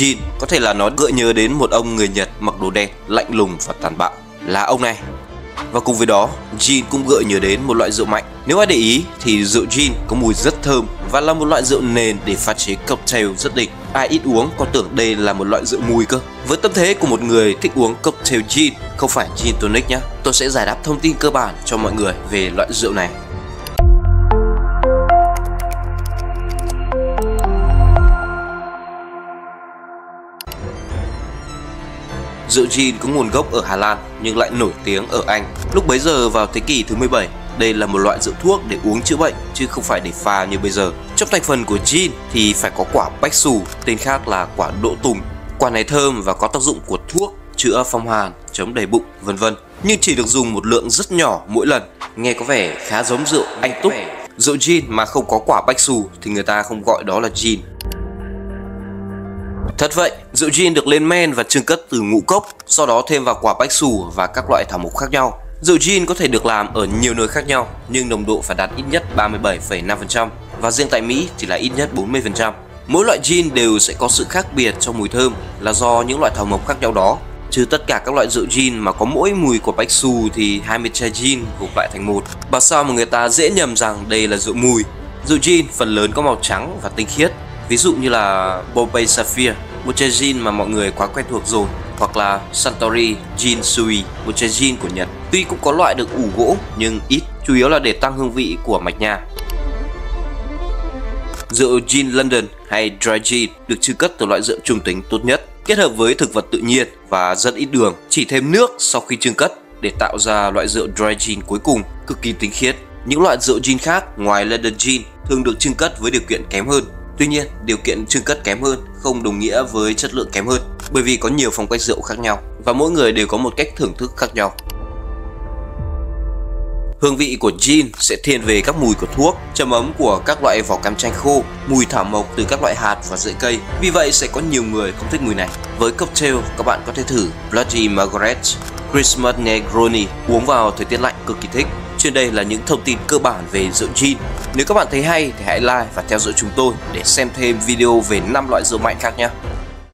Jin có thể là nó gợi nhớ đến một ông người Nhật mặc đồ đen, lạnh lùng và tàn bạo. Là ông này. Và cùng với đó, gin cũng gợi nhớ đến một loại rượu mạnh. Nếu ai để ý thì rượu gin có mùi rất thơm và là một loại rượu nền để pha chế cocktail rất đỉnh. Ai ít uống còn tưởng đây là một loại rượu mùi cơ. Với tâm thế của một người thích uống cocktail gin, không phải gin tonic nhé, tôi sẽ giải đáp thông tin cơ bản cho mọi người về loại rượu này. Rượu gin có nguồn gốc ở Hà Lan nhưng lại nổi tiếng ở Anh. Lúc bấy giờ vào thế kỷ thứ 17, đây là một loại rượu thuốc để uống chữa bệnh chứ không phải để pha như bây giờ. Trong thành phần của gin thì phải có quả bách xù, tên khác là quả đỗ tùng. Quả này thơm và có tác dụng của thuốc, chữa phong hàn, chống đầy bụng, vân vân. Nhưng chỉ được dùng một lượng rất nhỏ mỗi lần. Nghe có vẻ khá giống rượu Anh Túc. Rượu gin mà không có quả bách xù thì người ta không gọi đó là gin Thật vậy, rượu gin được lên men và trưng cất từ ngũ cốc, sau đó thêm vào quả bách xù và các loại thảo mộc khác nhau. Rượu gin có thể được làm ở nhiều nơi khác nhau, nhưng nồng độ phải đạt ít nhất 37,5% và riêng tại Mỹ thì là ít nhất 40%. Mỗi loại gin đều sẽ có sự khác biệt trong mùi thơm là do những loại thảo mộc khác nhau đó. Trừ tất cả các loại rượu gin mà có mỗi mùi của bách xù thì 20 chai gin gộp lại thành một. và sao mà người ta dễ nhầm rằng đây là rượu mùi. Rượu gin phần lớn có màu trắng và tinh khiết, ví dụ như là Bombay Sapphire một chai gin mà mọi người quá quen thuộc rồi hoặc là Santori Gin Sui, một chai gin của Nhật. Tuy cũng có loại được ủ gỗ nhưng ít, chủ yếu là để tăng hương vị của mạch nha. Rượu gin London hay dry gin được trưng cất từ loại rượu trung tính tốt nhất, kết hợp với thực vật tự nhiên và rất ít đường, chỉ thêm nước sau khi trưng cất để tạo ra loại rượu dry gin cuối cùng cực kỳ tinh khiết. Những loại rượu gin khác ngoài London gin thường được trưng cất với điều kiện kém hơn Tuy nhiên, điều kiện trưng cất kém hơn không đồng nghĩa với chất lượng kém hơn bởi vì có nhiều phong cách rượu khác nhau và mỗi người đều có một cách thưởng thức khác nhau. Hương vị của gin sẽ thiên về các mùi của thuốc, trầm ấm của các loại vỏ cam chanh khô, mùi thảo mộc từ các loại hạt và rễ cây. Vì vậy sẽ có nhiều người không thích mùi này. Với cocktail, các bạn có thể thử Bloody Margaret, Christmas Negroni uống vào thời tiết lạnh cực kỳ thích. Trên đây là những thông tin cơ bản về rượu gin. Nếu các bạn thấy hay thì hãy like và theo dõi chúng tôi để xem thêm video về 5 loại rượu mạnh khác nhé.